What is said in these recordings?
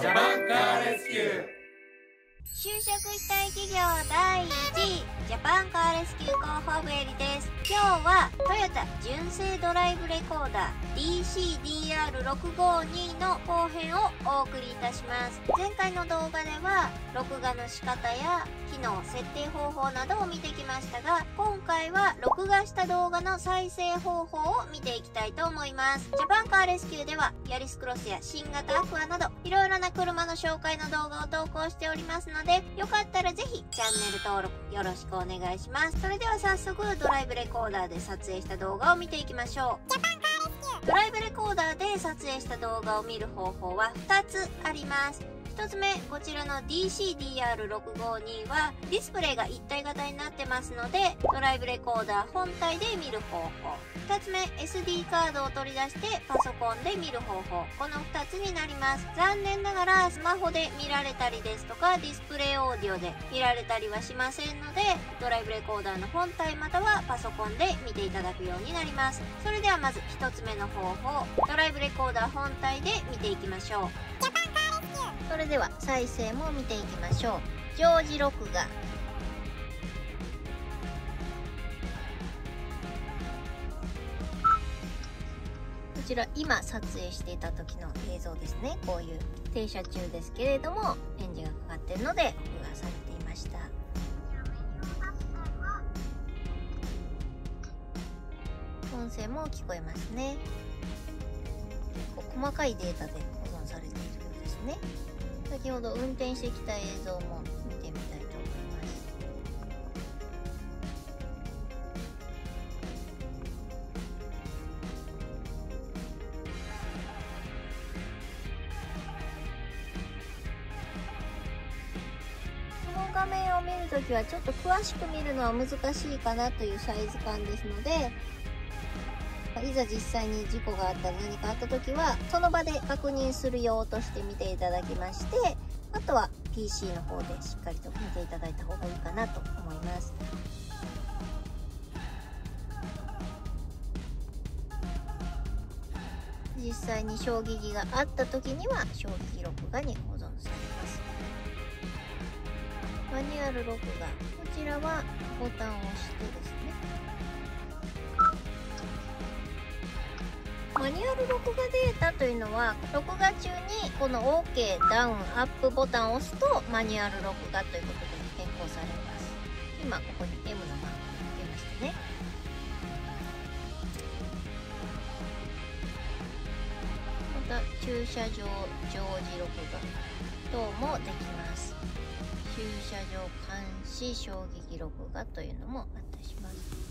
ジャパンカーレスキュー就職したい企業第1位ジャパンカーレスキュー広報部エリです。今日はトヨタ純正ドライブレコーダー DCDR652 の後編をお送りいたします。前回の動画では録画の仕方や機能設定方法などを見てきましたが今回は録画した動画の再生方法を見ていきたいと思います。ジャパンカーレスキューではヤリスクロスや新型アクアなどいろいろな車の紹介の動画を投稿しておりますのでよかったらぜひチャンネル登録よろしくお願いします。それでは早速ドライブレコーダーで撮影した動画を見ていきましょう。ジャパンカーレスキュー。ドライブレコーダーで撮影した動画を見る方法は2つあります1つ目こちらの DCDR652 はディスプレイが一体型になってますのでドライブレコーダー本体で見る方法。2つ目 SD カードを取り出してパソコンで見る方法。この2つになります。残念ながらスマホで見られたりですとかディスプレイオーディオで見られたりはしませんのでドライブレコーダーの本体またはパソコンで見ていただくようになります。それではまず1つ目の方法。ドライブレコーダー本体で見ていきましょう。それでは再生も見ていきましょう。常時録画。こちら今撮影していた時の映像ですね。こういう停車中ですけれどもエンジンがかかってるので録画されていました。音声も聞こえますね。細かいデータで保存されているようですね。先ほど運転してきた映像も見てみたいと思います。この画面を見るときはちょっと詳しく見るのは難しいかなというサイズ感ですのでいざ実際に事故があったり何かあった時はその場で確認する用として見ていただきましてあとは PC の方でしっかりと見ていただいた方がいいかなと思います。実際に衝撃があった時には衝撃録画に保存されます。マニュアル録画こちらはボタンを押してですねマニュアル録画データというのは録画中にこの OK ダウンアップボタンを押すとマニュアル録画ということで変更されます。今ここに M のマークが出ましたね。また駐車場常時録画等もできます。駐車場監視衝撃録画というのもあったりします。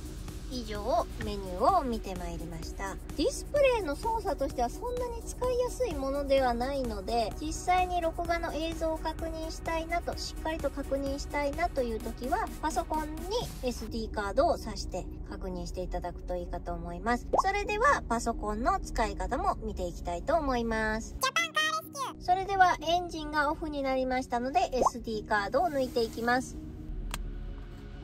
以上メニューを見てまいりました。ディスプレイの操作としてはそんなに使いやすいものではないので実際に録画の映像を確認したいなとしっかりと確認したいなという時はパソコンに SD カードを挿して確認していただくといいかと思います。それではパソコンの使い方も見ていきたいと思います。それではエンジンがオフになりましたので SD カードを抜いていきます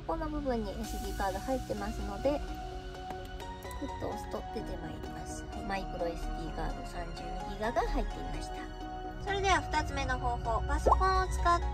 ここの部分に SD カード入ってますのでグッと押すと出てまいります。マイクロ SD カード 32GB が入っていました。それでは2つ目の方法パソコンを使って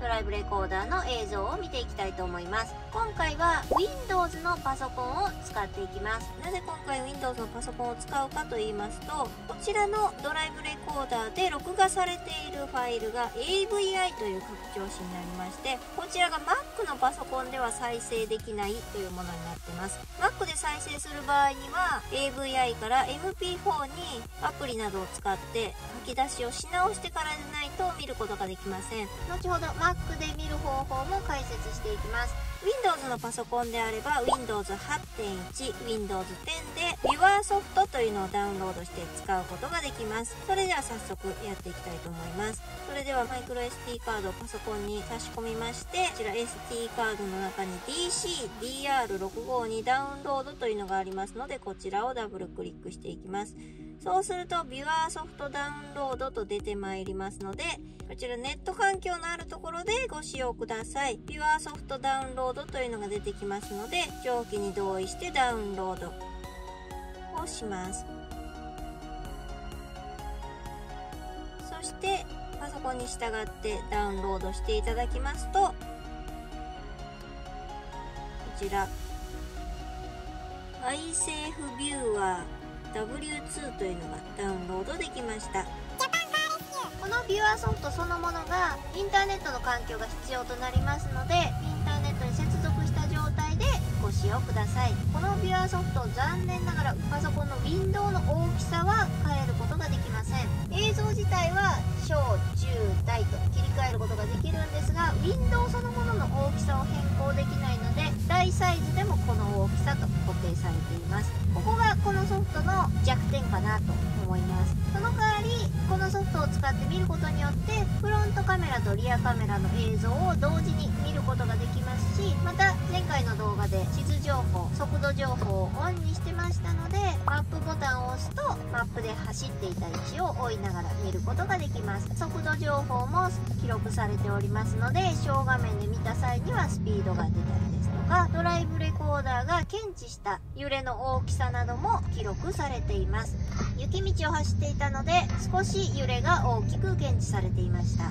ドライブレコーダーの映像を見ていきたいと思います。今回は Windows のパソコンを使っていきます。なぜ今回 Windows のパソコンを使うかと言いますとこちらのドライブレコーダーで録画されているファイルが AVI という拡張子になりましてこちらが Mac のパソコンでは再生できないというものになってます。Mac で再生する場合には AVI から MP4 にアプリなどを使って書き出しをし直してからでないと見ることができません後ほど Mac で見る方法も解説していきます Windows のパソコンであれば Windows 8.1、Windows 10で ViewerSoft というのをダウンロードして使うことができます。それでは早速やっていきたいと思います。それではマイクロ SD カードをパソコンに差し込みまして、こちら SD カードの中に DC-DR652 ダウンロードというのがありますので、こちらをダブルクリックしていきます。そうすると、ビュアーソフトダウンロードと出てまいりますので、こちらネット環境のあるところでご使用ください。ビュアーソフトダウンロードというのが出てきますので、上記に同意してダウンロードをします。そして、パソコンに従ってダウンロードしていただきますとこちら iSafe Viewer W2 というのがダウンロードできました。このビューアーソフトそのものがインターネットの環境が必要となりますので使用ください。このビュアソフト残念ながらパソコンのウィンドウの大きさは変えることができません。映像自体は小中大と切り替えることができるんですがウィンドウそのものの大きさを変更できないので大サイズでもこの大きさと固定されています。ここがこのソフトの弱点かなと。思います。その代わりこのソフトを使って見ることによってフロントカメラとリアカメラの映像を同時に見ることができますしまた前回の動画で地図情報速度情報をオンにしてましたのでマップボタンを押すとマップで走っていた位置を追いながら見ることができます。速度情報も記録されておりますので小画面で見た際にはスピードが出たりですとかーダーが検知した揺れの大きさなども記録されています。雪道を走っていたので少し揺れが大きく検知されていました。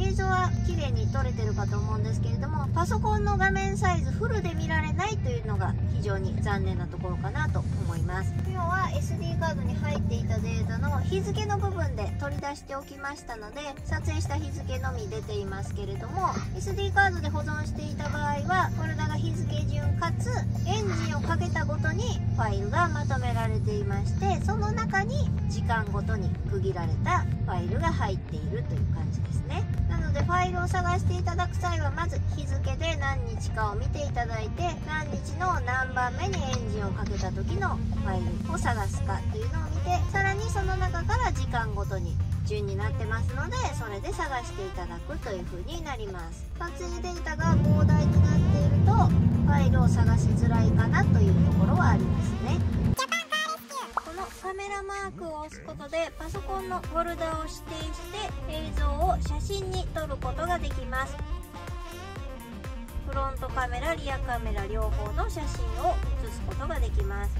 映像は綺麗に撮れてるかと思うんですけれどもパソコンの画面サイズフルで見られないというのが非常に残念なところかなと思います。思います。今日は SD カードに入っていたデータの日付の部分で取り出しておきましたので撮影した日付のみ出ていますけれども SD カードで保存していた場合はフォルダが日付順かつエンジンをかけたごとにファイルがまとめられていましてその中に時間ごとに区切られたファイルが入っているという感じですね。でファイルを探していただく際はまず日付で何日かを見ていただいて何日の何番目にエンジンをかけた時のファイルを探すかっていうのを見てさらにその中から時間ごとに順になってますのでそれで探していただくという風になります。撮影データが膨大になっているとファイルを探しづらいかなというところはありますね。ラマークを押すことでパソコンのフォルダを指定して映像を写真に撮ることができます。フロントカメラリアカメラ両方の写真を写すことができます。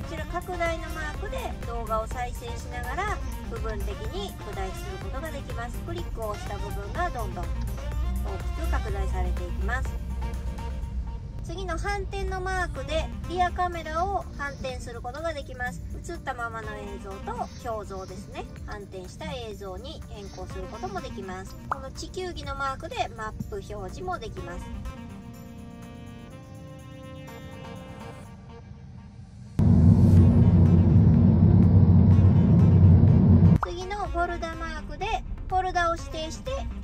こちら拡大のマークで動画を再生しながら部分的に拡大することができます。クリックを押した部分がどんどん。大きく拡大されていきます。次の反転のマークでリアカメラを反転することができます。映ったままの映像と表像ですね。反転した映像に変更することもできます。この地球儀のマークでマップ表示もできます。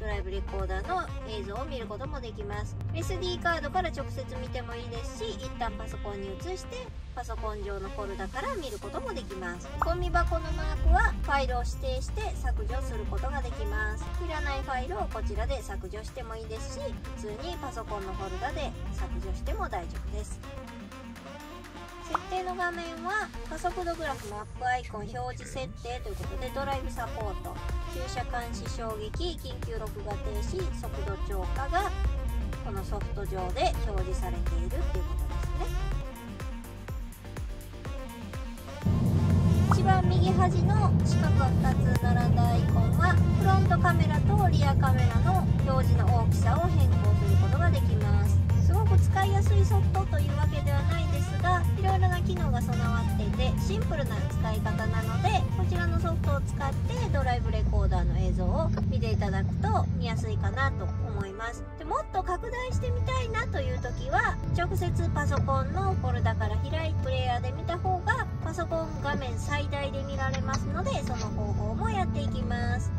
ドライブレコーダーの映像を見ることもできます。SD カードから直接見てもいいですし一旦パソコンに移してパソコン上のフォルダから見ることもできます。ゴミ箱のマークはファイルを指定して削除することができます。いらないファイルをこちらで削除してもいいですし普通にパソコンのフォルダで削除しても大丈夫です。設定の画面は加速度グラフマップアイコン表示設定ということでドライブサポート駐車監視衝撃緊急録画停止速度超過がこのソフト上で表示されているっていうことですね。一番右端の四角が2つ並んだアイコンはフロントカメラとリアカメラの表示の大きさを変更することができます。すごく使やすいソフトというわけではないですがいろいろな機能が備わっていてシンプルな使い方なのでこちらのソフトを使ってドライブレコーダーの映像を見ていただくと見やすいかなと思います。でもっと拡大してみたいなという時は直接パソコンのフォルダから開いてプレイヤーで見た方がパソコン画面最大で見られますのでその方法もやっていきます。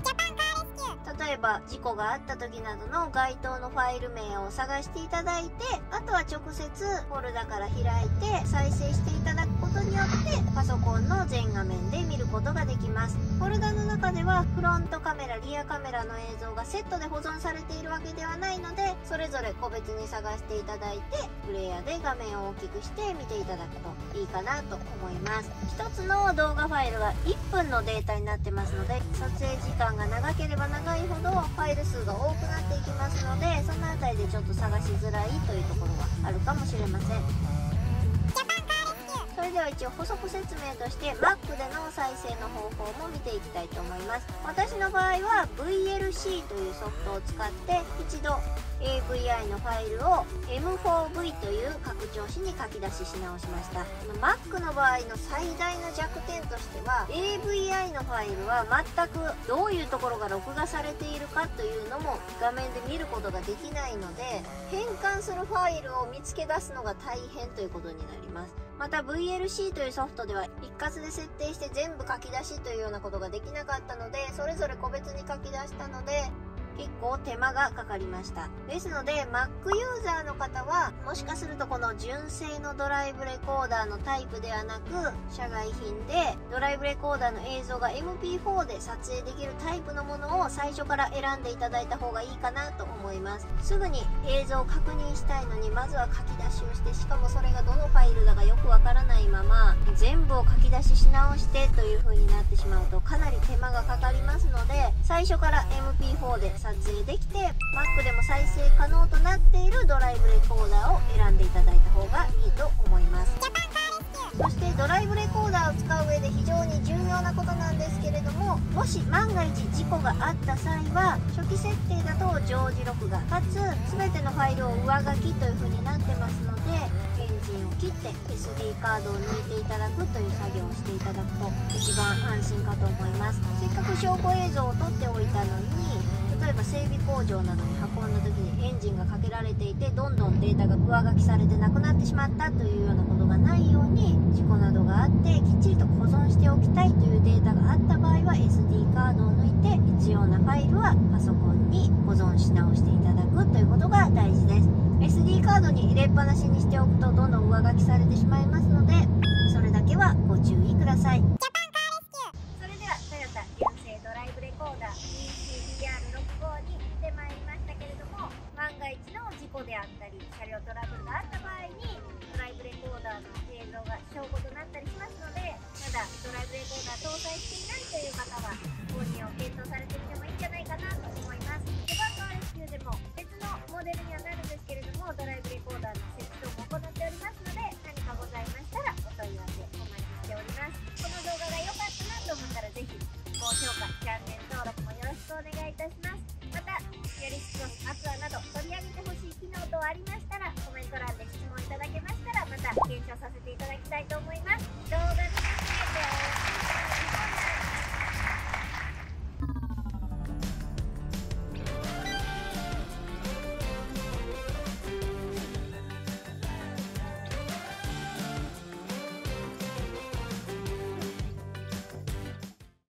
例えば事故があった時などの該当のファイル名を探していただいてあとは直接フォルダから開いて再生していただくことによってパソコンの全画面で見ることができます。フォルダの中ではフロントカメラリアカメラの映像がセットで保存されているわけではないのでそれぞれ個別に探していただいてプレイヤーで画面を大きくして見ていただくといいかなと思います。一つの動画ファイルが1分のデータになってますので撮影時間が長ければ長いほどファイル数が多くなっていきますのでその辺りでちょっと探しづらいというところはあるかもしれません。れでは一応補足説明として Mac での再生の方法も見ていきたいと思います。私の場合は VLC というソフトを使って一度 AVI のファイルを M4V という拡張子に書き出しし直しました。Mac の場合の最大の弱点としては AVI のファイルは全くどういうところが録画されているかというのも画面で見ることができないので変換するファイルを見つけ出すのが大変ということになります。また VLC というソフトでは一括で設定して全部書き出しというようなことができなかったのでそれぞれ個別に書き出したので結構手間がかかりました。ですので Mac ユーザーの方はもしかするとこの純正のドライブレコーダーのタイプではなく社外品でドライブレコーダーの映像が MP4 で撮影できるタイプのものを最初から選んでいただいた方がいいかなと思います。すぐに映像を確認したいのにまずは書き出しをしてしかもそれがどのファイルだかよくわからないままを書き出しし直してという風になってしまうとかなり手間がかかりますので最初から MP4 で撮影できて Mac でも再生可能となっているドライブレコーダーを選んでいただいた方がいいと思います。そしてドライブレコーダーを使う上で非常に重要なことなんですけれどももし万が一事故があった際は初期設定だと常時録画かつ全てのファイルを上書きという風になってますのでエンジンを切って SD カードを抜いていただくという作業をしていただくと一番安心かと思います。せっかく証拠映像を撮っておいたのに例えば整備工場などに運んだ時にエンジンがかけられていてどんどんデータが上書きされてなくなってしまったというようなことがないように事故などがあってきっちりと保存しておきたいというデータがあった場合は SD カードを抜いて必要なファイルはパソコンに保存し直していただくということが大事です。SD カードに入れっぱなしにしておくとどんどん上書きされてしまいますのでそれだけはご注意ください。それではトヨタ純正ドライブレコーダー ECDR65 に来てまいりましたけれども万が一の事故であったり車両トラブルがあった場合にドライブレコーダーの映像が証拠となったりしますのでまだドライブレコーダー搭載していないという方は購入を検討されてみて